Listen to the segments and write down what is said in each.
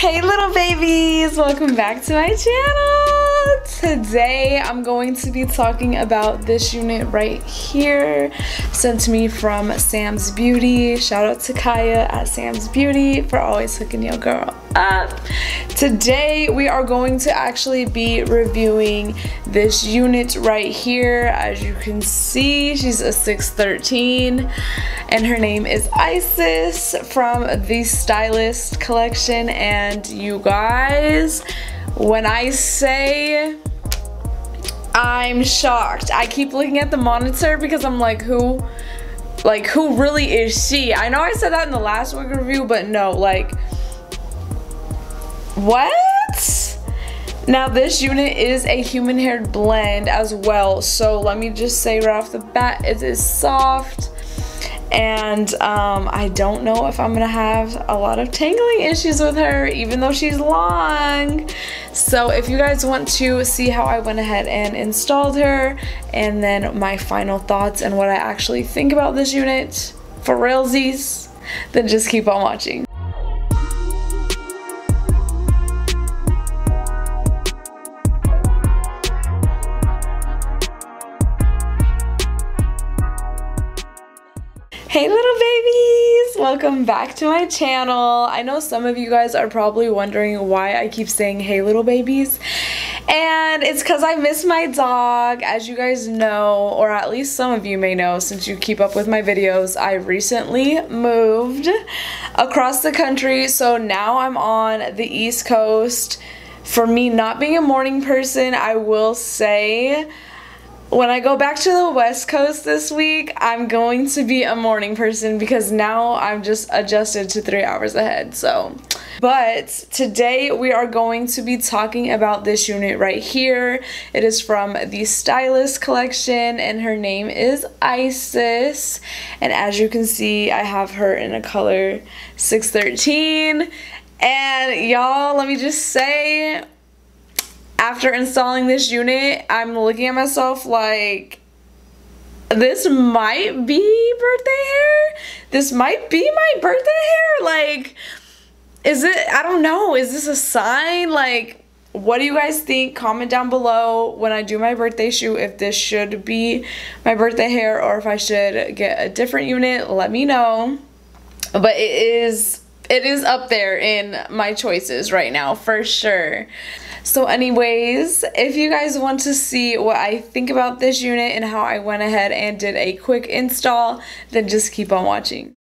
Hey little babies, welcome back to my channel. Today I'm going to be talking about this unit right here sent to me from Sam's Beauty. Shout out to Kaya at Sam's Beauty for always hooking your girl up. Today we are going to actually be reviewing this unit right here. As you can see, she's a 613 and her name is Isis from the Stylist collection and you guys, when I say I'm shocked. I keep looking at the monitor because I'm like, who, like, who really is she? I know I said that in the last wig review, but no, like, what? Now this unit is a human haired blend as well. So let me just say right off the bat, it is soft and um, I don't know if I'm gonna have a lot of tangling issues with her even though she's long. So if you guys want to see how I went ahead and installed her and then my final thoughts and what I actually think about this unit for realsies then just keep on watching Welcome back to my channel. I know some of you guys are probably wondering why I keep saying hey little babies. And it's because I miss my dog. As you guys know, or at least some of you may know since you keep up with my videos, I recently moved across the country. So now I'm on the East Coast. For me not being a morning person, I will say when I go back to the West Coast this week, I'm going to be a morning person because now I'm just adjusted to three hours ahead. So, but today we are going to be talking about this unit right here. It is from the Stylist collection and her name is Isis. And as you can see, I have her in a color 613. And y'all, let me just say, after installing this unit, I'm looking at myself like, this might be birthday hair? This might be my birthday hair? Like, is it, I don't know, is this a sign? Like, what do you guys think? Comment down below when I do my birthday shoot if this should be my birthday hair or if I should get a different unit. Let me know. But it is it is up there in my choices right now for sure. So anyways, if you guys want to see what I think about this unit and how I went ahead and did a quick install, then just keep on watching.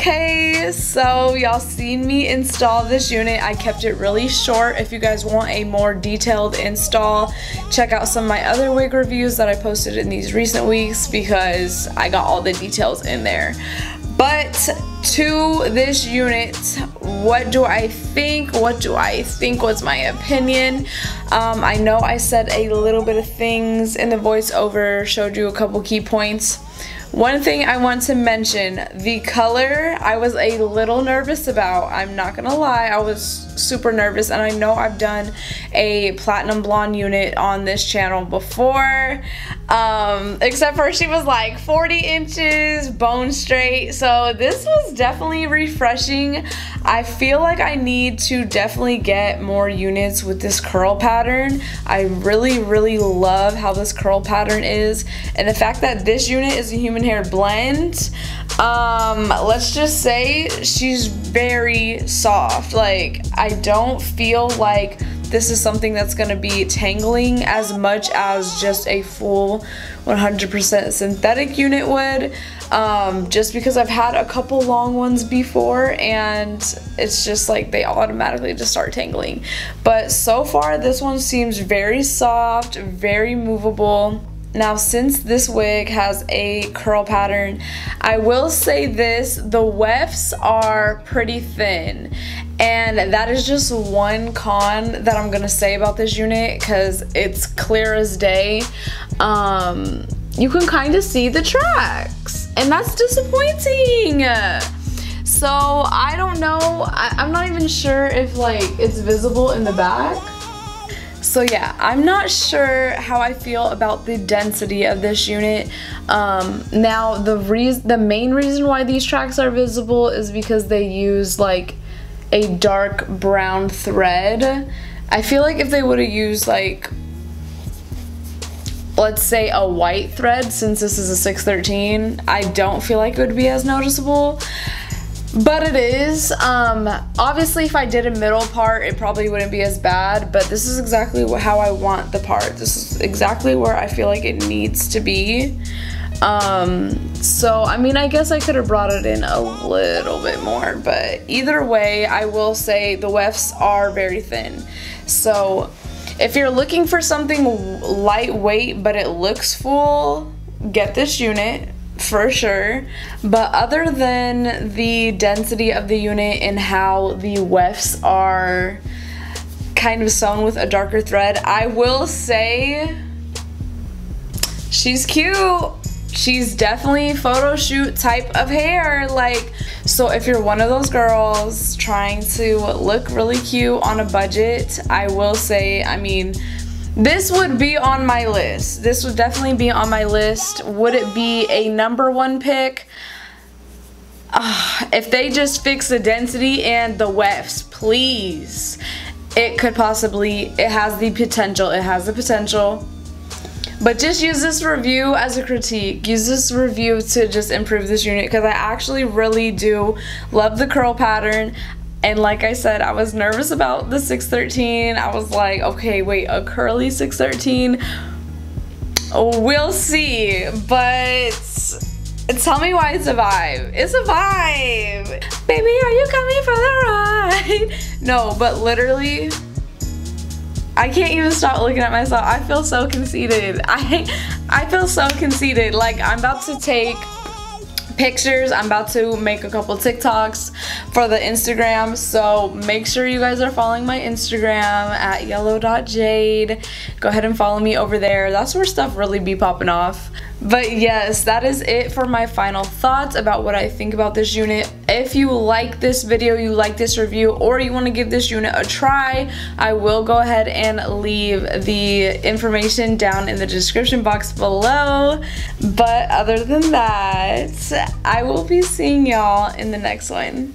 Okay, so y'all seen me install this unit. I kept it really short. If you guys want a more detailed install, check out some of my other wig reviews that I posted in these recent weeks because I got all the details in there. But to this unit, what do I think? What do I think was my opinion? Um, I know I said a little bit of things in the voiceover, showed you a couple key points. One thing I want to mention, the color I was a little nervous about. I'm not gonna lie, I was super nervous and I know I've done a platinum blonde unit on this channel before. Um, except for she was like 40 inches, bone straight. So this was definitely refreshing. I feel like I need to definitely get more units with this curl pattern. I really, really love how this curl pattern is. And the fact that this unit is a human hair blend. Um, let's just say she's very soft. Like, I don't feel like this is something that's gonna be tangling as much as just a full 100% synthetic unit would. Um, just because I've had a couple long ones before and it's just like they automatically just start tangling. But so far this one seems very soft, very movable. Now since this wig has a curl pattern, I will say this, the wefts are pretty thin and that is just one con that I'm gonna say about this unit because it's clear as day. Um, you can kind of see the tracks and that's disappointing. So I don't know, I, I'm not even sure if like it's visible in the back. So yeah, I'm not sure how I feel about the density of this unit. Um, now the reason, the main reason why these tracks are visible is because they use like a dark brown thread. I feel like if they would have used like let's say a white thread since this is a 613 I don't feel like it would be as noticeable but it is. Um, obviously, if I did a middle part, it probably wouldn't be as bad, but this is exactly how I want the part. This is exactly where I feel like it needs to be. Um, so, I mean, I guess I could have brought it in a little bit more, but either way, I will say the wefts are very thin. So, if you're looking for something lightweight, but it looks full, get this unit for sure. But other than the density of the unit and how the wefts are kind of sewn with a darker thread, I will say she's cute. She's definitely photo shoot type of hair. Like, so if you're one of those girls trying to look really cute on a budget, I will say, I mean, this would be on my list. This would definitely be on my list. Would it be a number one pick? Uh, if they just fix the density and the wefts, please. It could possibly, it has the potential, it has the potential. But just use this review as a critique. Use this review to just improve this unit because I actually really do love the curl pattern. And like I said, I was nervous about the 613. I was like, okay, wait, a curly 613? We'll see, but tell me why it's a vibe. It's a vibe. Baby, are you coming for the ride? No, but literally, I can't even stop looking at myself. I feel so conceited. I, I feel so conceited. Like I'm about to take pictures. I'm about to make a couple TikToks for the Instagram. So make sure you guys are following my Instagram at yellow.jade. Go ahead and follow me over there. That's where stuff really be popping off. But yes, that is it for my final thoughts about what I think about this unit. If you like this video, you like this review, or you want to give this unit a try, I will go ahead and leave the information down in the description box below. But other than that, I will be seeing y'all in the next one.